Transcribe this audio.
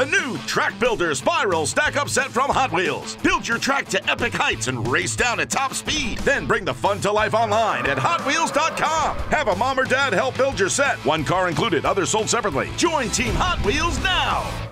The new Track Builder Spiral Stack Up set from Hot Wheels. Build your track to epic heights and race down at top speed. Then bring the fun to life online at HotWheels.com. Have a mom or dad help build your set. One car included, others sold separately. Join Team Hot Wheels now.